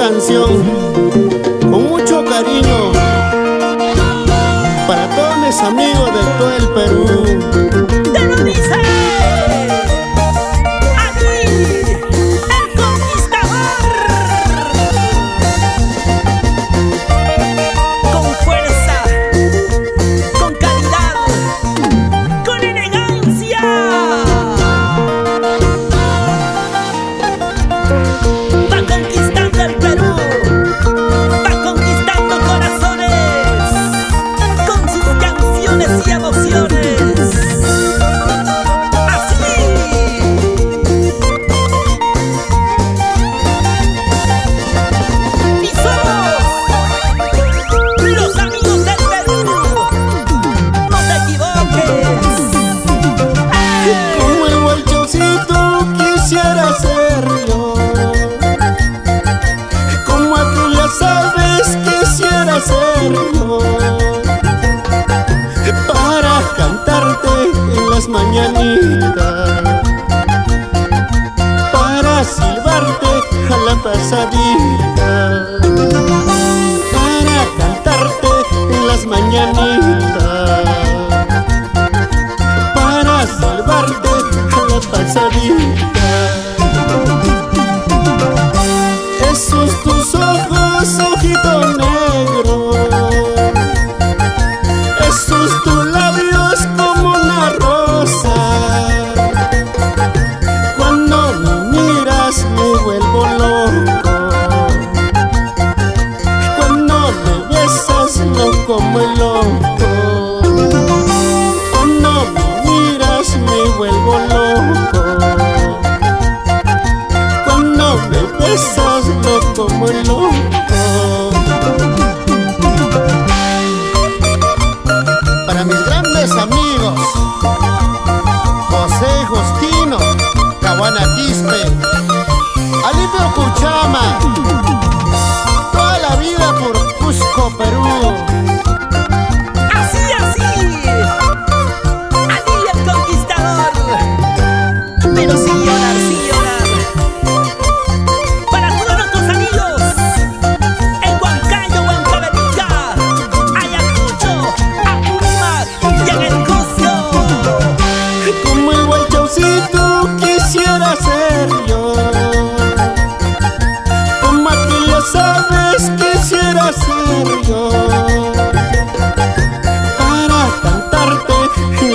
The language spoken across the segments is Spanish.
canción. para cantarte en las mañanitas, para silbarte a la pasadita, para cantarte en las mañanitas.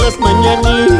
las mañanitas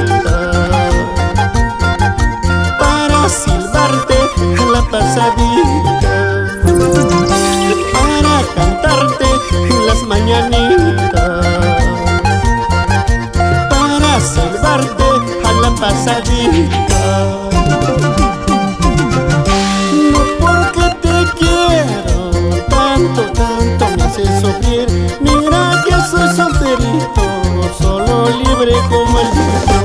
como el viento.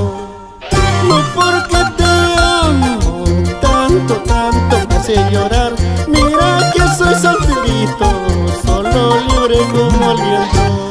No porque te amo tanto, tanto me hace llorar. Mira que soy salterito, solo libre como el viento.